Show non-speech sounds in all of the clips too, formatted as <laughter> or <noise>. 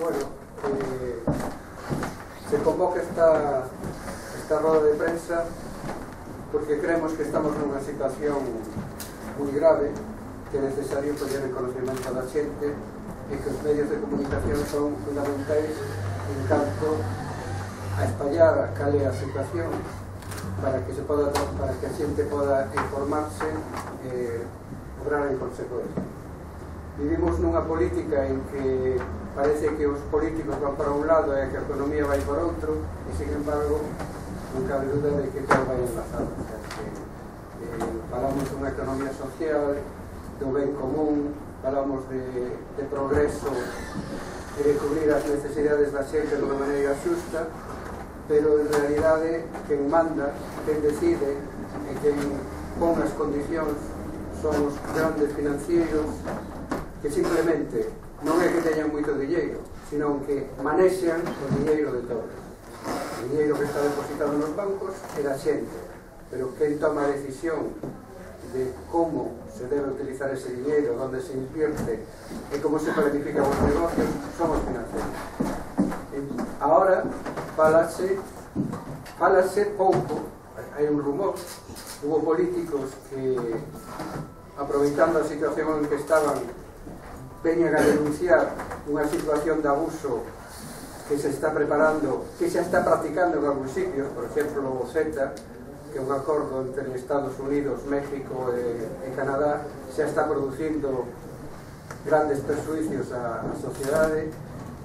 Bueno, eh, se convoca esta, esta roda de prensa porque creemos que estamos nunha situación moi grave que é necesario poñer en conocimento da xente e que os medios de comunicación son fundamentais en canto a espallar a cale a situación para que se poda, para que a xente poda informarse e eh, obrar en consecuencia. Vivimos nunha política en que parece que os políticos van para un lado e que a economía vai para outro e, sin embargo, non cabe duda de que todo vai enlazado. O sea, que, eh, falamos dunha economía social, do ben común, falamos de, de progreso e de cubrir as necesidades da xente de unha maneira xusta, pero en realidade quen manda, quen decide e quen pon as condicións son os grandes financieros que simplemente non é que teñan moito dinheiro, sino que manexan o dinheiro de todos. O dinheiro que está depositado nos bancos é da xente, pero quen toma a decisión de como se debe utilizar ese dinheiro, onde se invierte e como se planifica os negocios, son os financeiros. E ahora, falase, falase pouco, hai un rumor, hubo políticos que, aproveitando a situación en que estaban, veñen a denunciar unha situación de abuso que se está preparando, que se está practicando en algúns sitios, por exemplo, o CETA, que é un acordo entre Estados Unidos, México e, e Canadá, xa está producindo grandes perjuicios á, á sociedade,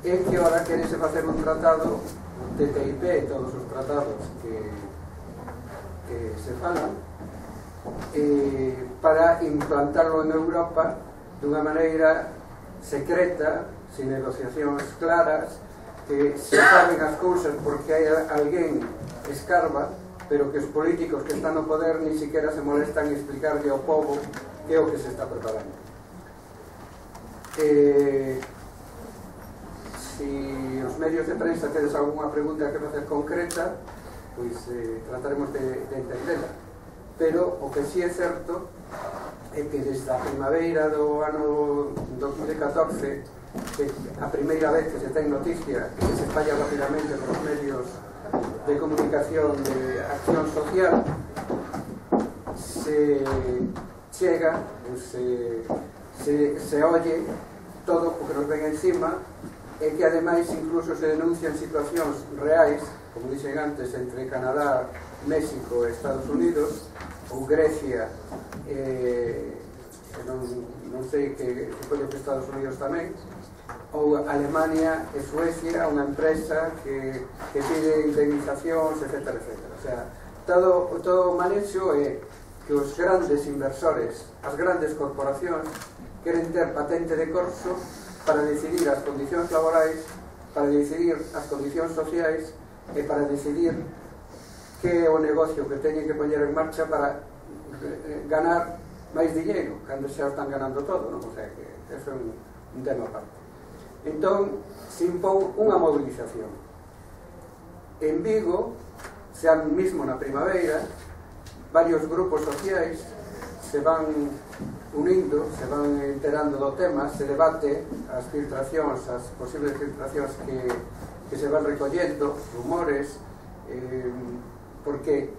e que ahora querese facer un tratado, un TTIP, todos os tratados que, que se falan, eh, para implantarlo en Europa dunha maneira secreta, sin negociacións claras, que se saben as cousas porque hai alguén escarba, pero que os políticos que están no poder ni siquiera se molestan en explicarle ao povo que é o que se está preparando. Eh, si os medios de prensa tedes algunha pregunta que facer concreta, pois eh, trataremos de, de entendela. Pero o que sí é certo é que desde a primavera do ano 2014 que a primeira vez que se ten noticia que se falla rapidamente nos medios de comunicación de acción social se chega se, se, se oye todo o que nos ven encima e que ademais incluso se denuncian situacións reais como dixen antes entre Canadá, México e Estados Unidos ou Grecia eh, non, non sei que supoño que Estados Unidos tamén ou Alemania e Suecia unha empresa que, que pide indemnizacións, etc, etc. O sea, todo, todo o manexo é que os grandes inversores, as grandes corporacións queren ter patente de corso para decidir as condicións laborais, para decidir as condicións sociais e para decidir que é o negocio que teñen que poñer en marcha para Eh, ganar máis dinheiro, cando xa están ganando todo, non? O sea, que eso é un, un tema aparte. Entón, se impón unha movilización. En Vigo, xa mismo na primavera, varios grupos sociais se van unindo, se van enterando do tema, se debate as filtracións, as posibles filtracións que, que se van recollendo, rumores, eh, porque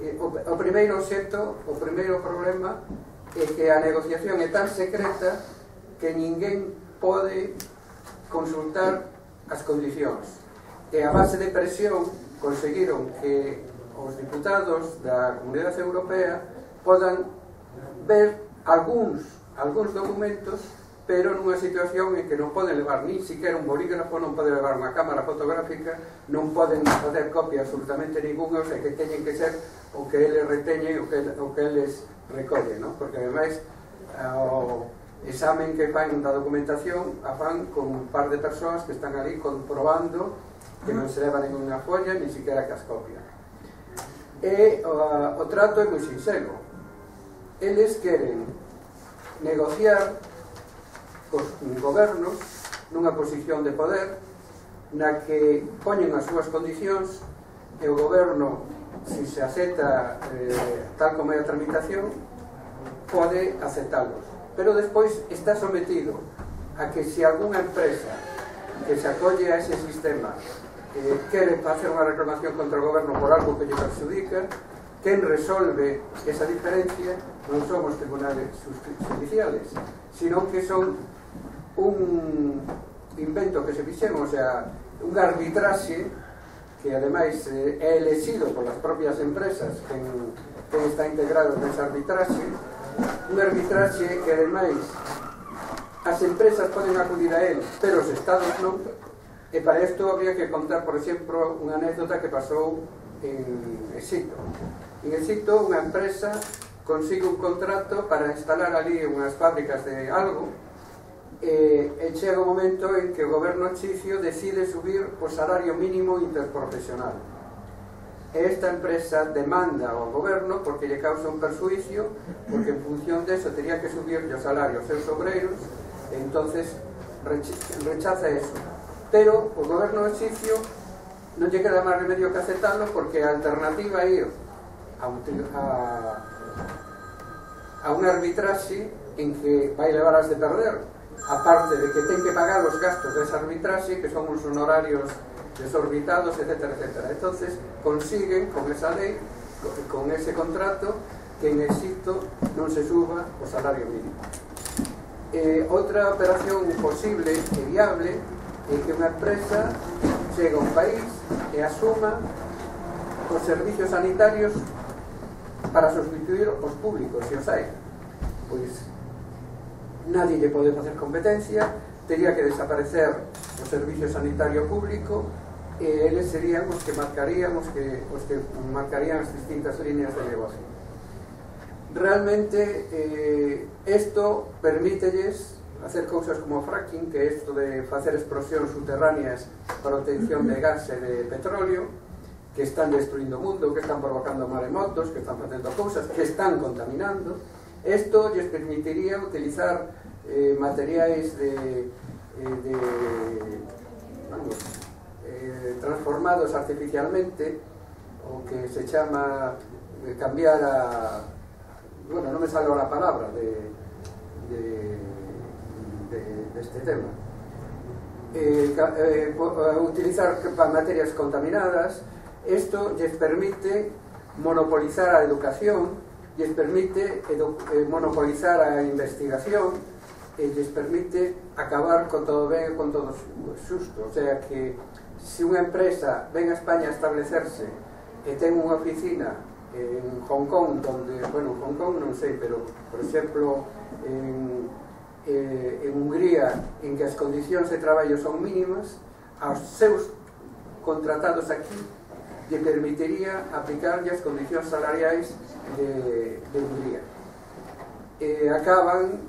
eh, o, o primeiro obxecto, o primeiro problema é que a negociación é tan secreta que ninguén pode consultar as condicións. E a base de presión conseguiron que os diputados da Comunidade Europea podan ver algúns, algúns documentos pero nunha situación en que non poden levar ni siquiera un bolígrafo, non poden levar unha cámara fotográfica, non poden facer copia absolutamente ninguna, o sea que teñen que ser o que eles reteñen o que, o que eles recollen, no? Porque ademais eh, o examen que fan da documentación a fan con un par de persoas que están ali comprobando que non se leva ninguna folla, ni siquiera que as copian. E o, o trato é moi sincero. Eles queren negociar cos gobernos nunha posición de poder na que poñen as súas condicións e o goberno si se acepta eh, tal como é a tramitación, pode aceptalos. Pero despois está sometido a que se algunha empresa que se acolle a ese sistema eh, quere facer unha reclamación contra o goberno por algo que lle perjudica, quen resolve esa diferencia non son os tribunales judiciales, sino que son un invento que se fixeron, o sea, un arbitraxe que ademais eh, é elexido polas propias empresas quen, quen está integrado nesa arbitraxe un arbitraxe que ademais as empresas poden acudir a él pero os estados non e para isto había que contar por exemplo unha anécdota que pasou en Exito en Exito unha empresa consigue un contrato para instalar ali unhas fábricas de algo e, e chega o momento en que o goberno chifio decide subir o salario mínimo interprofesional. Esta empresa demanda ao goberno porque lle causa un persuicio, porque en función de eso teria que subir o salario aos seus obreiros, e entonces rechaza eso. Pero o goberno chifio non lle queda máis remedio que aceptarlo porque a alternativa é ir a, a, a un arbitraxe en que vai levar as de perder aparte de que ten que pagar os gastos desa arbitraxe, que son uns honorarios desorbitados, etc. etc. Entonces consiguen con esa lei, con ese contrato, que en Egipto non se suba o salario mínimo. Eh, outra operación posible e viable é que unha empresa chega a un país e asuma os servicios sanitarios para sustituir os públicos, se os hai. Pois nadie lle pode facer competencia, teria que desaparecer o servicio sanitario público e eles serían os que marcarían os que, que marcarían as distintas líneas de negocio. Realmente eh, esto permítelles hacer cousas como fracking, que é isto de facer explosións subterráneas para obtención de gas e de petróleo, que están destruindo o mundo, que están provocando maremotos, que están facendo cousas, que están contaminando, Esto lles permitiría utilizar eh, materiais de, eh, eh, transformados artificialmente o que se de cambiar a bueno, non me sale la palabra de, este tema. Eh, eh, utilizar materias contaminadas. Esto les permite monopolizar a educación lles permite eh, monopolizar a investigación e lles permite acabar con todo ben e con todo susto. O sea que se unha empresa ven a España a establecerse e ten unha oficina en Hong Kong, donde, bueno, Hong Kong non sei, pero, por exemplo, en, eh, en Hungría, en que as condicións de traballo son mínimas, aos seus contratados aquí que permitiría aplicarlle as condicións salariais de, de Hungría. E acaban,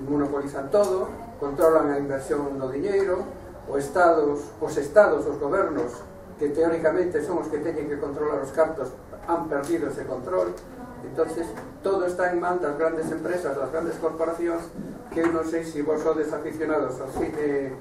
monopolizan todo, controlan a inversión do diñeiro, os estados, os estados, os gobernos, que teóricamente son os que teñen que controlar os cartos, han perdido ese control, entonces todo está en man das grandes empresas, das grandes corporacións, que eu non sei se vos sodes aficionados ao cine,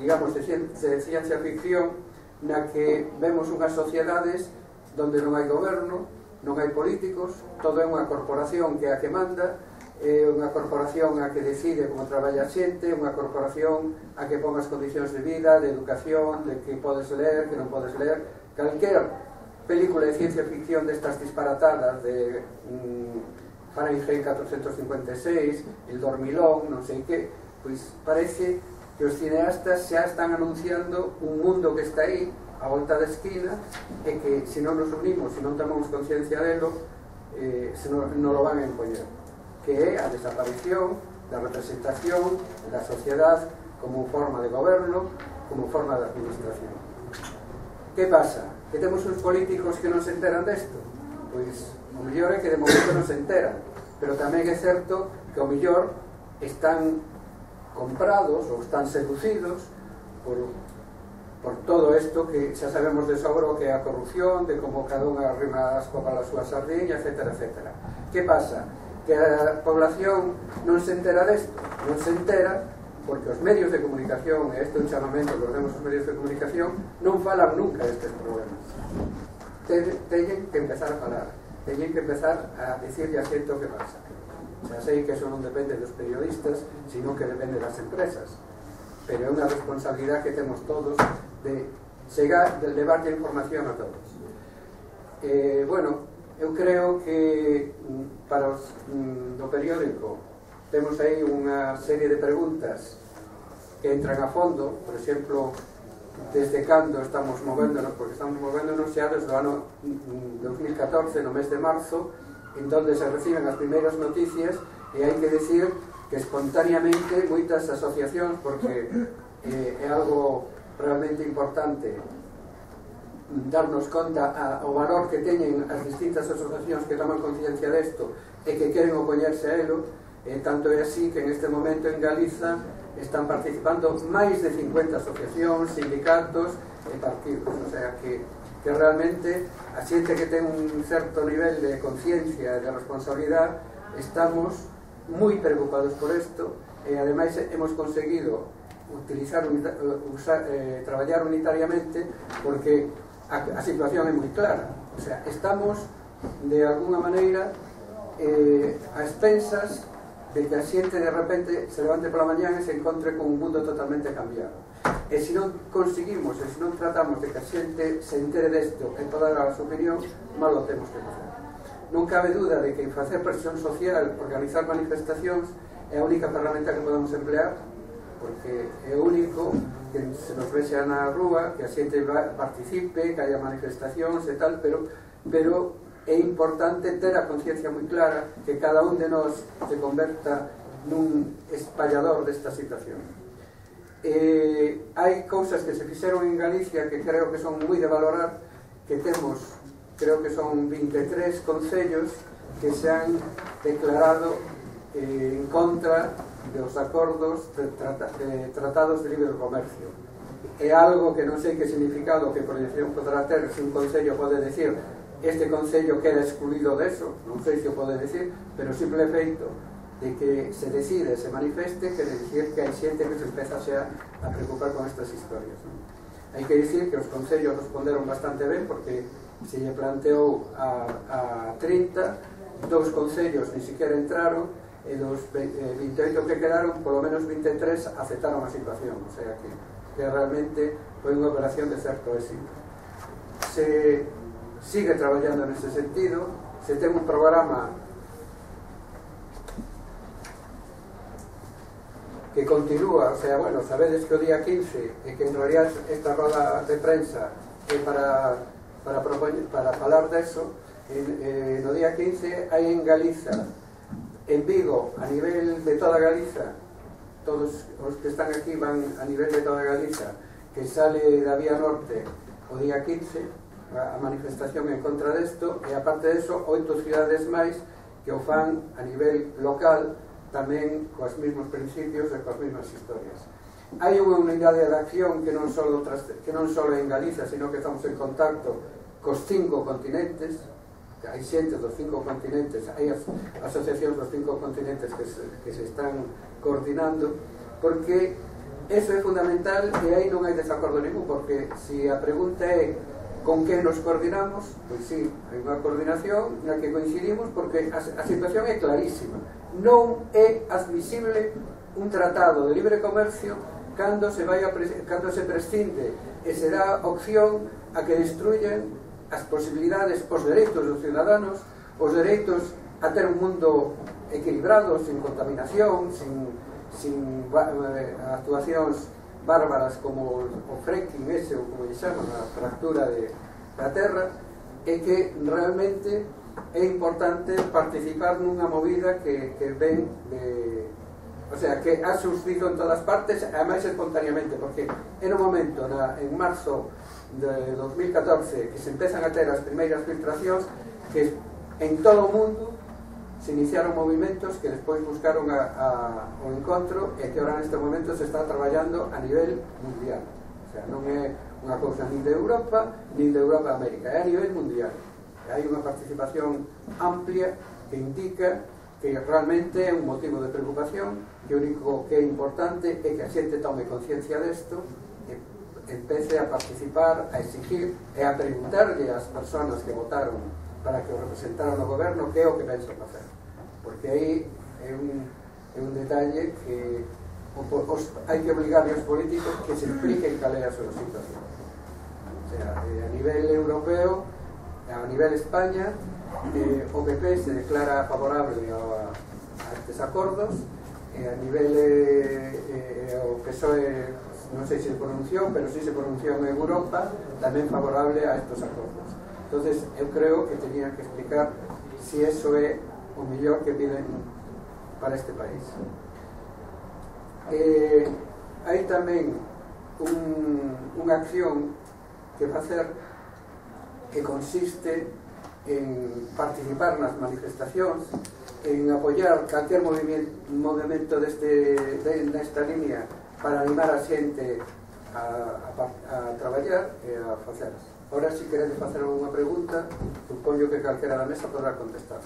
digamos, de ciencia ficción, na que vemos unhas sociedades donde non hai goberno, non hai políticos, todo é unha corporación que é a que manda, é unha corporación a que decide como traballa a xente, unha corporación a que pon as condicións de vida, de educación, de que podes ler, que non podes ler, calquer película de ciencia ficción destas disparatadas de mm, Fahrenheit 456, El Dormilón, non sei que, pois parece los cineastas ya están anunciando un mundo que está aí, a volta da esquina, e que se non nos unimos, se non tomamos conciencia delo, eh, se non, non lo van a imponer. Que é a desaparición da representación da sociedade como forma de goberno, como forma de administración. Que pasa? Que temos uns políticos que non se enteran desto? Pois, o mellor é que de momento non se enteran, pero tamén é certo que o mellor están comprados ou están seducidos por, por todo isto que xa sabemos de sobra que é a corrupción, de como cada unha arrima as copas a súa sardinha, etc. etc. Que pasa? Que a población non se entera desto, non se entera porque os medios de comunicación, e este é un chamamento que os medios de comunicación, non falan nunca destes problemas. Teñen que empezar a falar, teñen que empezar a dicirle a xento que pasa. Xa sei que eso non depende dos periodistas, sino que depende das empresas. Pero é unha responsabilidade que temos todos de chegar, de levar a información a todos. Eh, bueno, eu creo que mm, para os mm, do periódico temos aí unha serie de preguntas que entran a fondo, por exemplo, desde cando estamos movéndonos, porque estamos movéndonos xa desde o ano 2014, no mes de marzo, entón se reciben as primeiras noticias e hai que decir que espontaneamente moitas asociacións porque eh, é algo realmente importante darnos conta a, o valor que teñen as distintas asociacións que toman conciencia desto e que queren opoñerse a elo eh, tanto é así que en este momento en Galiza están participando máis de 50 asociacións, sindicatos e partidos o sea que que realmente a xente que ten un certo nivel de conciencia e de responsabilidade estamos moi preocupados por isto e eh, ademais hemos conseguido utilizar usar, eh, traballar unitariamente porque a, a situación é moi clara. O sea, estamos de alguna maneira eh, a expensas de que a xente de repente se levante pola mañán e se encontre con un mundo totalmente cambiado. E se non conseguimos, e se non tratamos de que a xente se entere desto e poda dar a súa opinión, mal o temos que facer. Non cabe dúda de que facer presión social, organizar manifestacións, é a única ferramenta que podemos emplear, porque é o único que se nos vexa na rúa, que a xente participe, que haya manifestacións e tal, pero, pero é importante ter a conciencia moi clara que cada un de nós se converta nun espallador desta situación eh, hai cousas que se fixeron en Galicia que creo que son moi de valorar que temos, creo que son 23 concellos que se han declarado eh, en contra dos acordos de trata, de tratados de libre comercio. É algo que non sei que significado que proyección podrá ter se un concello pode decir este concello queda excluído deso non sei se o pode decir pero simple feito de que se decide, se manifieste, que decir que hay xente que se empeza xa a preocupar con estas historias. Non? Hai que dicir que os consellos responderon bastante ben porque se lle planteou a, a 30, dos consellos ni siquiera entraron e dos 28 que quedaron, polo menos 23 aceptaron a situación, o sea que, que realmente foi unha operación de certo éxito. Se sigue traballando nese sentido, se ten un programa que continúa, o sea, bueno, sabedes que o día 15 e que en realidad esta roda de prensa é para, para, propoñer, para falar deso en, eh, no día 15 hai en Galiza en Vigo, a nivel de toda Galiza todos os que están aquí van a nivel de toda Galiza que sale da Vía Norte o día 15 a manifestación en contra desto e aparte deso oito cidades máis que o fan a nivel local tamén coas mesmos principios e coas mesmas historias. Hai unha unidade de acción que non só, que non só en Galiza, sino que estamos en contacto cos cinco continentes, que hai xente dos cinco continentes, hai as asociacións dos cinco continentes que se, que se están coordinando, porque eso é fundamental e aí non hai desacordo ningún, porque se si a pregunta é con que nos coordinamos, pois sí, hai unha coordinación na que coincidimos porque a, a situación é clarísima non é admisible un tratado de libre comercio cando se vai a cando se prescinde e se dá opción a que destruyen as posibilidades, os dereitos dos ciudadanos, os dereitos a ter un mundo equilibrado, sin contaminación, sin, sin eh, actuacións bárbaras como o fracking ese ou como lle chaman a fractura de, da terra, é que realmente é importante participar nunha movida que, que ven de, o sea, que ha surgido en todas partes, ademais espontaneamente, porque en un momento, na, en marzo de 2014, que se empezan a ter as primeiras filtracións, que en todo o mundo se iniciaron movimentos que despois buscaron a, a, o encontro e que ahora neste momento se está traballando a nivel mundial. O sea, non é unha cousa nin de Europa, nin de Europa a América, é a nivel mundial hai unha participación amplia que indica que realmente é un motivo de preocupación que o único que é importante é que a xente tome conciencia desto e empece a participar, a exigir e a preguntarle ás persoas que votaron para que o representaran no goberno que é o que penso facer porque aí é un, é un detalle que os, hai que obligar aos políticos que se expliquen cal é a súa situación o sea, eh, a nivel europeo a nivel España eh, o PP se declara favorable a, a estes acordos e a nivel eh, eh, o PSOE non sei se pronunció pero si sí se pronunció en Europa tamén favorable a estos acordos entonces eu creo que tenían que explicar si eso é o mellor que piden para este país. Eh, hai tamén un, unha acción que facer que consiste en participar nas manifestacións, en apoiar calquer movimento deste, de, nesta línea para animar a xente a, a, a traballar e a facer. Ora, se si queredes facer alguna pregunta, supoño que calquera da mesa podrá contestar.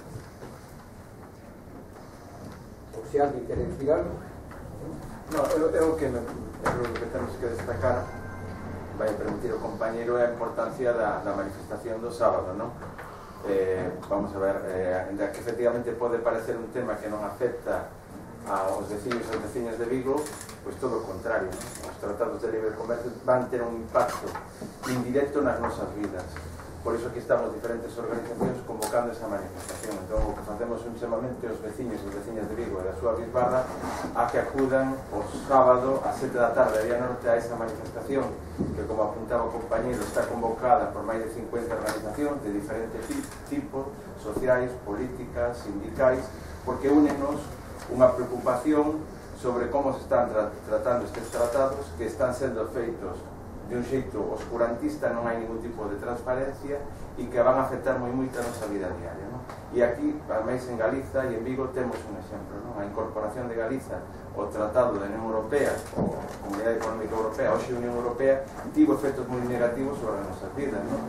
Ou se alguén quere decir algo. No, é o que, é que temos que destacar vai permitir o compañeiro é a importancia da, da manifestación do sábado, non? Eh, vamos a ver, eh, que efectivamente pode parecer un tema que non afecta aos vecinos e vecinas de Vigo, pois todo o contrario, non? os tratados de libre comercio van ter un impacto indirecto nas nosas vidas. Por iso aquí estamos diferentes organizacións convocando esta manifestación. Entón, o que facemos un chamamento aos veciños e veciñas de Vigo e da súa bisbarra a que acudan o sábado a 7 da tarde a Vía Norte a esa manifestación que, como apuntaba o compañero, está convocada por máis de 50 organizacións de diferentes tipos, sociais, políticas, sindicais, porque únenos unha preocupación sobre como se están tra tratando estes tratados que están sendo feitos de un xeito oscurantista non hai ningún tipo de transparencia e que van a afectar moi moita a nosa vida diaria non? e aquí, máis en Galiza e en Vigo temos un exemplo non? a incorporación de Galiza ao Tratado da Unión Europea ou Comunidade Económica Europea hoxe Unión Europea tivo efectos moi negativos sobre as nosas vidas non?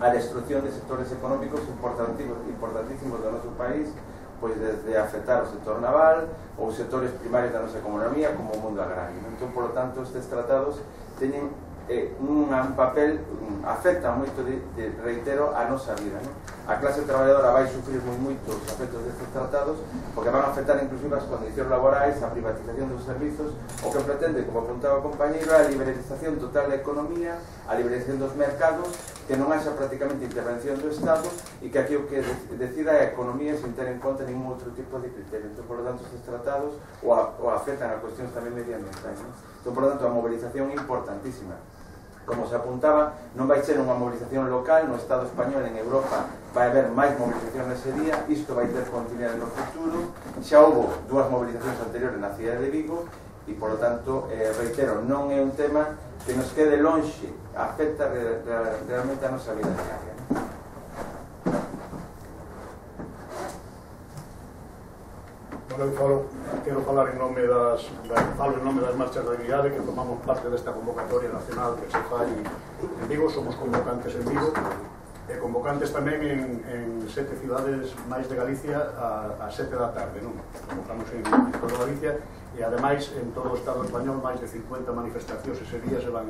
a destrucción de sectores económicos importantísimos do noso país pois desde afectar o sector naval ou sectores primarios da nosa economía como o mundo agrario. Entón, por lo tanto, estes tratados teñen eh, un papel afecta moito, de, de, reitero, a nosa vida. Non? A clase traballadora vai sufrir moi moito os afectos destes tratados porque van afectar inclusive as condicións laborais, a privatización dos servizos, o que pretende, como apuntaba o compañero, a liberalización total da economía, a liberalización dos mercados, que non haxa prácticamente intervención do Estado e que aquí o que decida a economía sin ter en conta ningún outro tipo de criterio. Entón, por lo tanto, estes tratados o, a, o afectan a cuestións tamén medioambientais. Non? Entón, por lo tanto, a mobilización é importantísima como se apuntaba, non vai ser unha mobilización local no Estado español en Europa vai haber máis mobilización ese día isto vai ter continuidade no futuro. Xa houbo dúas mobilizacións anteriores na cidade de Vigo e polo tanto eh, reitero, non é un tema que nos quede lonxe afecta re, re, realmente a nosa vida diaria. Bueno, eu falo quero falar en nome das, da, falo en nome das marchas da unidade que tomamos parte desta convocatoria nacional que se fai en Vigo, somos convocantes en Vigo e convocantes tamén en, en sete cidades máis de Galicia a, a sete da tarde, non? Convocamos en, en toda Galicia e ademais en todo o Estado español máis de 50 manifestacións ese día se van,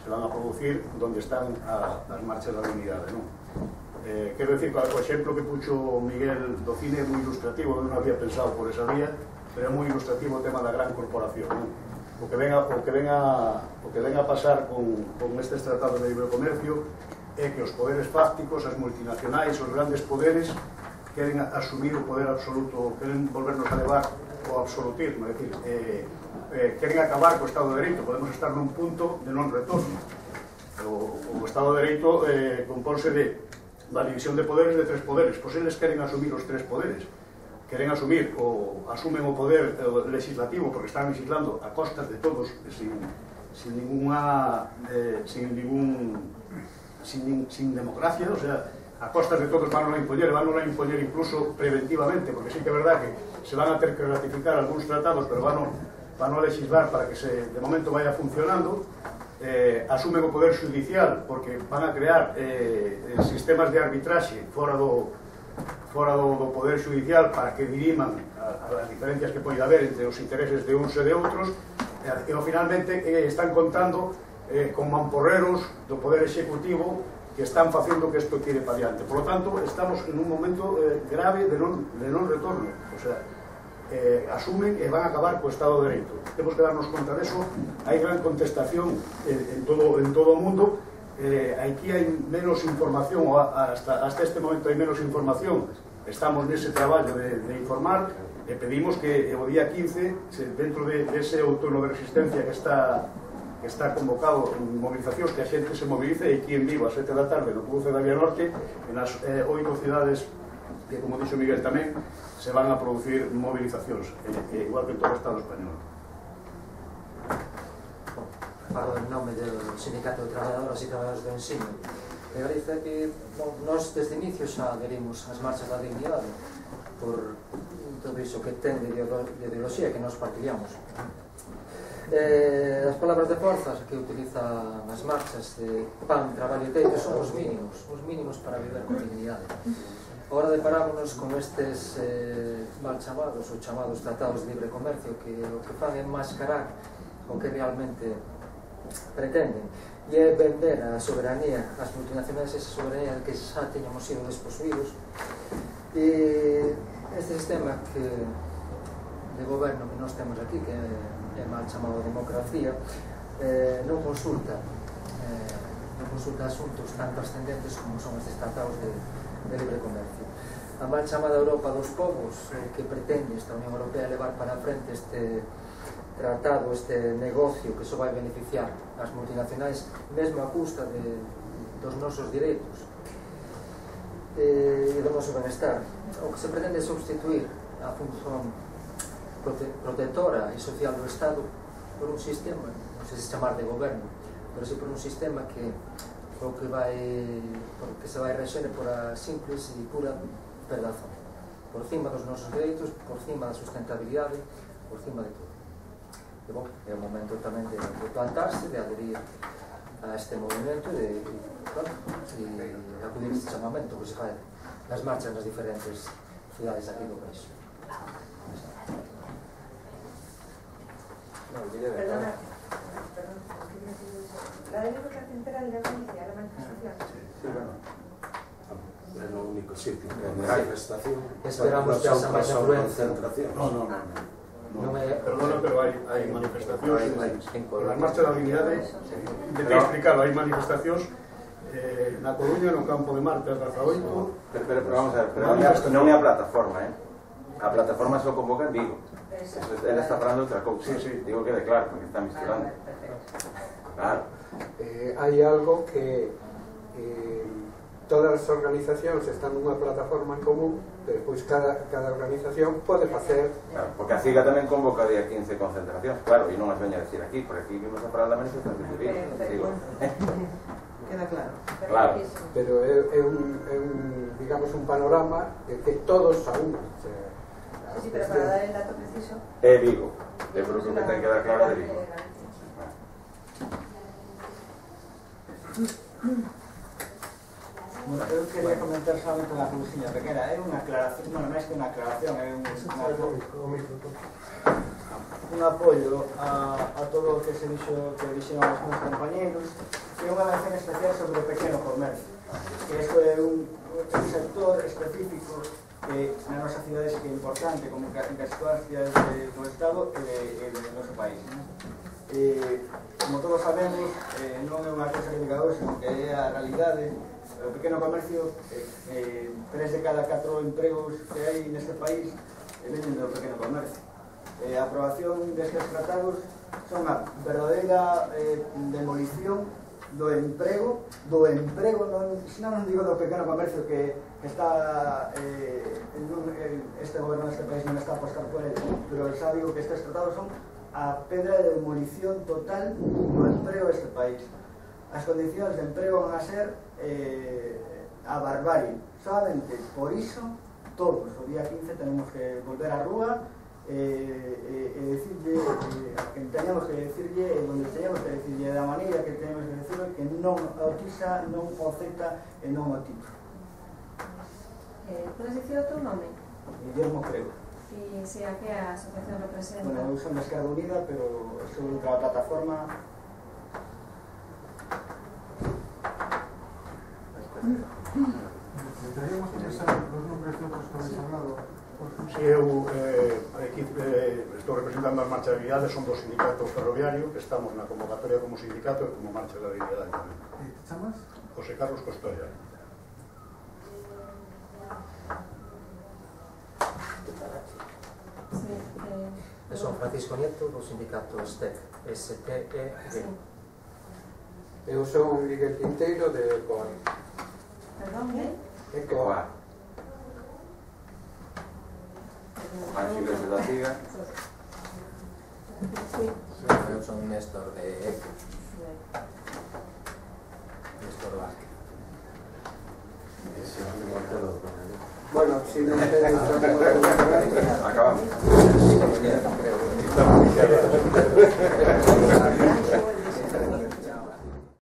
se van a producir onde están a, as marchas da unidade non? eh, quero decir, o exemplo que puxo Miguel do cine é moi ilustrativo, non había pensado por esa vía pero é moi ilustrativo o tema da gran corporación non? o que ven o que ven o que ven a pasar con, con estes tratados de libre comercio é que os poderes fácticos, as multinacionais, os grandes poderes queren asumir o poder absoluto, queren volvernos a levar o absolutismo, é dicir, eh, eh, queren acabar co Estado de Dereito, podemos estar nun punto de non retorno. O, o Estado de Dereito eh, compónse de da división de poderes de tres poderes, pois eles queren asumir os tres poderes queren asumir ou asumen o poder eh, legislativo porque están legislando a costas de todos sin, sin ninguna eh, sin ningún sin, sin democracia, o sea, a costas de todos van a impoñer, van a impoñer incluso preventivamente, porque sí que é verdad que se van a ter que ratificar algúns tratados, pero van a, van a legislar para que se, de momento vaya funcionando, eh, asumen o poder judicial, porque van a crear eh, eh, sistemas de arbitraxe fora do, fora do, do Poder Judicial para que diriman as diferencias que poida haber entre os intereses de uns e de outros e, eh, e finalmente eh, están contando eh, con mamporreros do Poder Executivo que están facendo que isto tire para diante. Por lo tanto, estamos en un momento eh, grave de non, de non retorno. O sea, eh, asumen e van a acabar co Estado de Dereito. Temos que darnos conta deso, hai gran contestación en, en, todo, en todo o mundo eh, aquí hai menos información, hasta, hasta este momento hai menos información, estamos nese traballo de, de informar, e pedimos que eh, o día 15, se, dentro de, de ese outono de resistencia que está que está convocado en movilizacións que a xente se movilice e aquí en vivo a 7 da tarde no cruce da Vía Norte en as eh, oito cidades que como dixo Miguel tamén se van a producir movilizacións eh, eh, igual que en todo o Estado español falo en nome do Sindicato de Traballadores e Traballadores do Ensino. E realiza que bom, nós desde inicio xa aderimos as marchas da dignidade por todo iso que ten de ideoloxía que nos partilhamos. Eh, as palabras de forzas que utilizan as marchas de pan, traballo e teito son os mínimos os mínimos para viver con dignidade. Ahora deparámonos con estes eh, mal chamados ou chamados tratados de libre comercio que o que fan é mascarar o que realmente pretenden. E é vender a soberanía as multinacionais esa soberanía que xa teñamos sido desposuídos e este sistema que de goberno que nós temos aquí que é mal chamado democracia eh, non consulta eh, non consulta asuntos tan trascendentes como son estes tratados de, de libre comercio. A mal chamada Europa dos povos eh, que pretende esta Unión Europea levar para frente este tratado este negocio que só vai beneficiar as multinacionais mesmo a custa de, dos nosos direitos eh, e do noso benestar. O que se pretende é substituir a función prote protectora e social do Estado por un sistema non sei se chamar de goberno pero si por un sistema que o que vai que se vai rexer por a simples e pura verdazón por cima dos nosos direitos por cima da sustentabilidade por cima de todo. E, bom, é o momento tamén de, de plantarse, de aderir a este movimento e, de, bueno, e acudir este chamamento que se fai nas marchas nas diferentes cidades aquí do país. Perdona, perdón, la Biblioteca Central de Galicia, la manifestación. Sí, bueno. É o único sitio que hai manifestación. Esperamos que haxa máis afluencia. No, no, no. no. No me... Perdona, pero hay, hay manifestacións... Hay, hay cinco, en as marchas da dignidade, de te explicar, hai manifestacións eh, na Coruña, no campo de Marte, a 18... Pero, pero, pero vamos a ver, pero non é a plataforma, eh? A plataforma só convoca en Vigo. Ela está falando outra cousa. Sí, sí. Digo que de claro, porque está misturando. Claro. Eh, hai algo que... Eh, todas as organizacións están nunha plataforma en común pero pois cada, cada organización pode facer Claro, porque a CIGA tamén convoca día 15 concentracións, claro, e non as veña a decir aquí, porque aquí vimos a falar da manifestación de Vigo. Digo, <laughs> Queda claro. Claro. pero é, é, un, é un, digamos, un panorama de que todos a unha o sea, Sí, pero para dar el dato preciso. é Vigo. É por eso que ten que dar claro de Vigo. <clears throat> <clears throat> Bueno, Eu quería comentar solamente unha cousiña pequena. É unha aclaración, non máis que unha aclaración, é un, un apoio a, a todo o que se dixo que dixeron os meus compañeros e unha mención especial sobre o pequeno comercio que isto é un, un sector específico que na nosa cidade é importante como que en casi todas as cidades de, do Estado e, e do noso país né? e, como todos sabemos eh, non é unha cosa que diga hoxe, que é a realidade o pequeno comercio, eh, eh, tres de cada catro empregos que hai neste país eh, venen do pequeno comercio. Eh, a aprobación destes tratados son a verdadeira eh, demolición do emprego, do emprego, non, non, non digo do pequeno comercio que, que está eh, non, este goberno deste país non está a apostar por ele, pero xa digo que estes tratados son a pedra de demolición total do emprego deste país. As condicións de emprego van a ser eh, a barbarie. Solamente por iso, todos, o día 15 tenemos que volver a rúa e eh, eh, decirle eh, que quen teñamos que decirle e onde teñamos que decirle da maneira que teñamos que decirle que non o tisa, non o e non o tipo. Eh, podes dicir o teu nome? Guillermo creo. E se a que a asociación representa? Bueno, eu son da Esquerda Unida, pero estou noutra plataforma Deberíamos pensar os nombres de outros que habéis hablado. Si eu eh, aquí, eh, estou representando as marchabilidades, son do sindicato ferroviario, que estamos na convocatoria como sindicato e como marcha da dignidade tamén. E te chamas? José Carlos Costoya. Sí, eh, son Francisco Nieto do sindicato STEC, STEG. Eu son Miguel Quinteiro de COAN. ¿Perdón, qué? Escobar. De la Siga. Yo soy Néstor de ECO. Néstor Vázquez. Bueno, si no Acabamos.